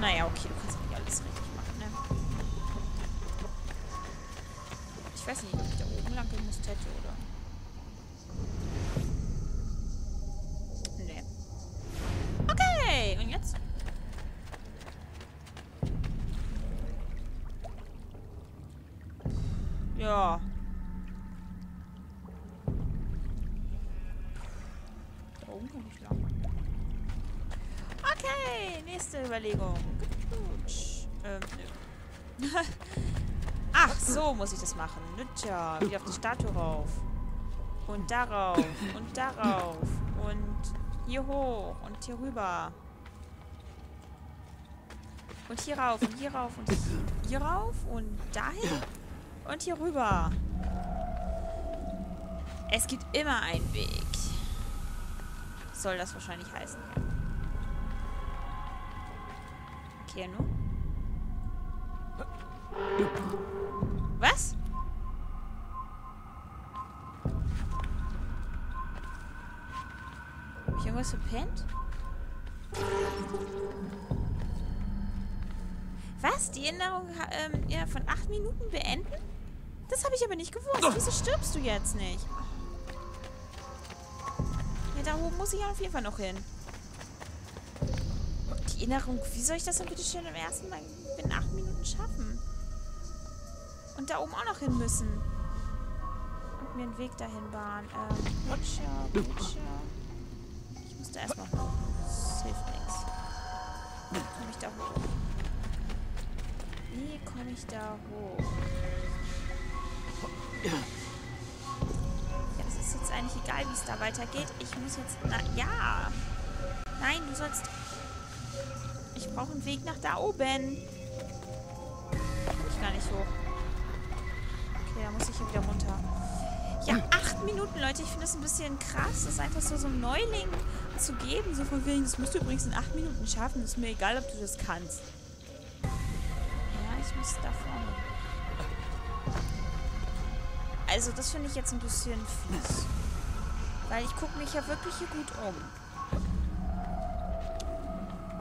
Naja, okay, du kannst nicht alles richtig machen, ne? Ich weiß nicht, ob ich da oben lang gemusst hätte, oder? Nee. Okay, und jetzt? Ja. Da oben komme ich lang. Okay, nächste Überlegung. Gut. Ähm, nö. Ach, so muss ich das machen. Nütja. Wieder auf die Statue rauf. Und darauf. Und darauf. Und hier hoch. Und hier rüber. Und hier rauf. Und hier rauf. Und hier rauf. Und dahin. Und hier rüber. Es gibt immer einen Weg. Soll das wahrscheinlich heißen. Keanu? Was? Hab ich irgendwas verpennt? Was? Die Erinnerung ähm, ja, von acht Minuten beenden? Das habe ich aber nicht gewusst. Wieso stirbst du jetzt nicht? Ja, da oben muss ich auf jeden Fall noch hin. Erinnerung, wie soll ich das denn bitte schön im ersten Mal in acht Minuten schaffen? Und da oben auch noch hin müssen. Und mir einen Weg dahin bahnen. Ähm, Butcher, Butcher. Ich muss da erstmal hoch. Das hilft nichts. Komme ich da hoch? Wie komme ich da hoch? Ja, das ist jetzt eigentlich egal, wie es da weitergeht. Ich muss jetzt... Na, ja! Nein, du sollst... Brauche einen Weg nach da oben. Ich gar nicht hoch. Okay, da muss ich hier wieder runter. Ja, acht Minuten, Leute. Ich finde das ein bisschen krass, das einfach so, so einem Neuling zu geben. So von wegen, das musst du übrigens in acht Minuten schaffen. Ist mir egal, ob du das kannst. Ja, ich muss da vorne. Also, das finde ich jetzt ein bisschen fies. Weil ich gucke mich ja wirklich hier gut um.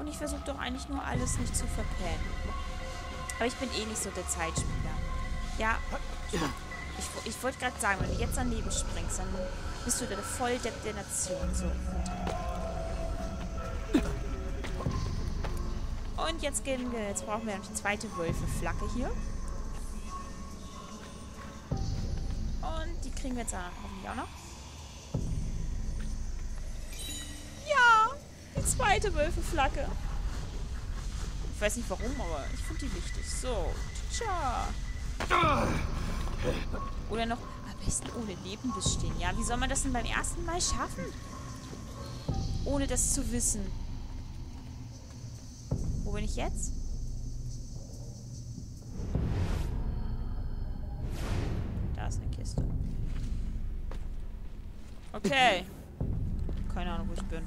Und ich versuche doch eigentlich nur alles nicht zu verpennen. Aber ich bin eh nicht so der Zeitspieler. Ja, ich, ich wollte gerade sagen, wenn du jetzt daneben springst, dann bist du der Volldepp der Nation. So, Und jetzt gehen wir, jetzt brauchen wir noch die zweite Wölfe-Flagge hier. Und die kriegen wir jetzt auch noch. Ja, die zweite Wölfe-Flagge. Ich weiß nicht warum, aber ich finde die wichtig. So, tja. Oder noch am besten ohne Leben bestehen. Ja, wie soll man das denn beim ersten Mal schaffen? Ohne das zu wissen. Wo bin ich jetzt? Da ist eine Kiste. Okay. Keine Ahnung, wo ich bin.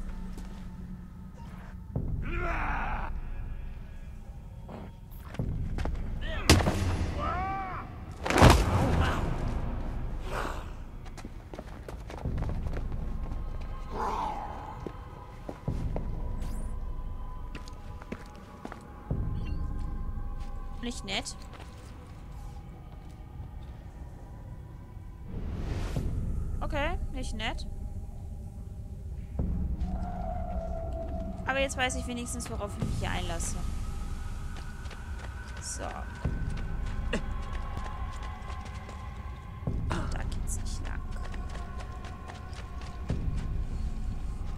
Nicht nett. Okay, nicht nett. Jetzt weiß ich wenigstens, worauf ich mich hier einlasse. So. Da geht's nicht lang.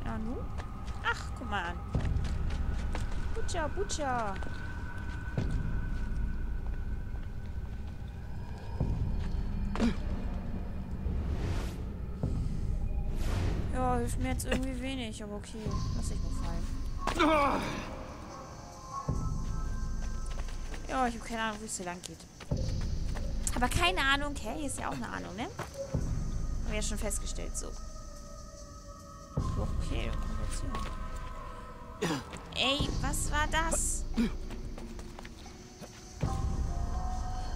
Ja, nun? Ach, guck mal an. Butcher, Butcher. Ja, hilft mir jetzt irgendwie wenig, aber okay. Lass ich mal fallen. Ja, ich habe keine Ahnung, wo es hier lang geht. Aber keine Ahnung, hey, ist ja auch eine Ahnung, ne? Haben wir ja schon festgestellt, so. Okay, dann kommen wir jetzt hier. Ey, was war das?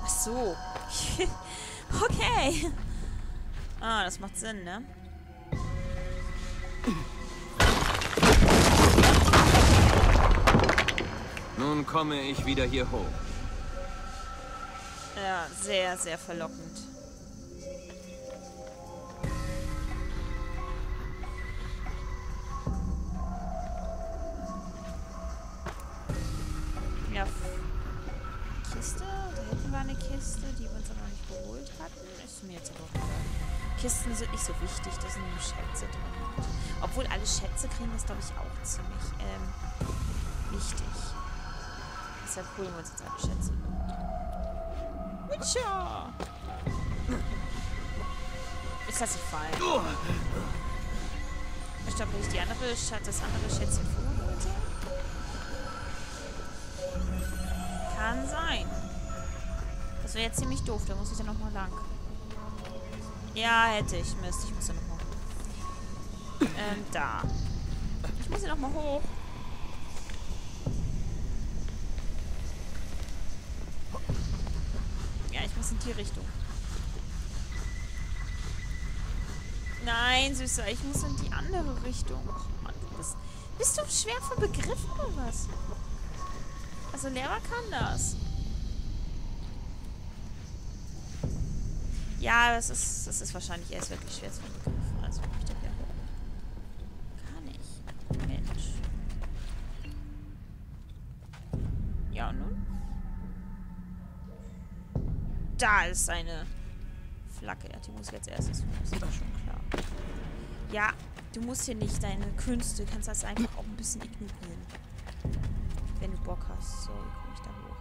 Ach so. okay. Ah, das macht Sinn, ne? Nun komme ich wieder hier hoch. Ja, sehr, sehr verlockend. Ja, Kiste? Da hinten war eine Kiste, die wir uns aber noch nicht geholt hatten. Ist mir jetzt aber egal. Kisten sind nicht so wichtig, da sind nur Schätze drin. Obwohl alle Schätze kriegen das, glaube ich, auch ziemlich ähm, wichtig. Deshalb holen wir uns jetzt alle Schätze. Witcher! Ist das nicht fallen? Ich glaube, wenn ich die andere das andere Schätzchen vorher holte. Kann sein. Das wäre jetzt ziemlich doof, da muss ich dann nochmal lang. Ja, hätte ich. Mist, ich muss ja nochmal hoch. Ähm, da. Ich muss ja nochmal hoch. Muss in die Richtung. Nein, Süßer, ich muss in die andere Richtung. Och, Mann, bist... Bist du schwer von Begriffen oder was? Also Lehrer kann das. Ja, das ist, das ist wahrscheinlich erst wirklich schwer zu begreifen. Da ist eine Flagge. Ja, die muss jetzt erst. Das ist doch schon klar. Ja, du musst hier nicht deine Künste. Du kannst das einfach auch ein bisschen ignorieren. Wenn du Bock hast. So, wie komme ich da hoch?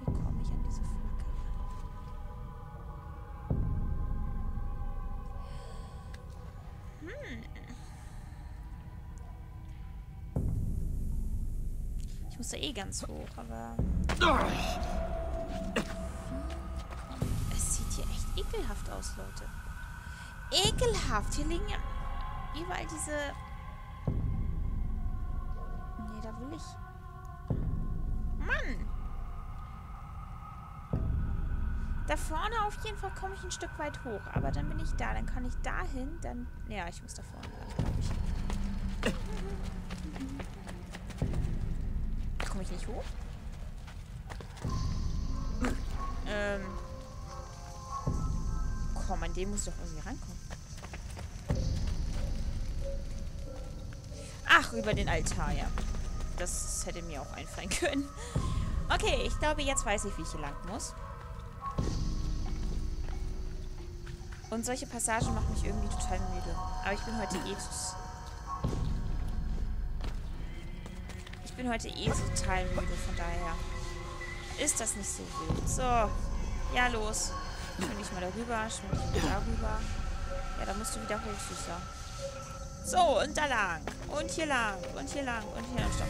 Wie komme ich an diese Flagge ran? Hm. Ich muss da eh ganz hoch, aber... Es ekelhaft aus, Leute. Ekelhaft! Hier liegen ja überall diese... Nee, da will ich... Mann! Da vorne auf jeden Fall komme ich ein Stück weit hoch. Aber dann bin ich da. Dann kann ich dahin. Dann... Ja, ich muss da vorne ich. Komme ich nicht hoch? Ähm... Dem muss doch irgendwie rankommen. Ach, über den Altar, ja. Das hätte mir auch einfallen können. Okay, ich glaube, jetzt weiß ich, wie ich hier lang muss. Und solche Passagen machen mich irgendwie total müde. Aber ich bin heute eh... Ich bin heute eh total müde, von daher ist das nicht so wild. So, ja los. Schwimm ich mal darüber, schwimm ich mal darüber. Ja, da musst du wieder hoch, Süßer. So, und da lang. Und hier lang. Und hier lang. Und hier lang. Stopp.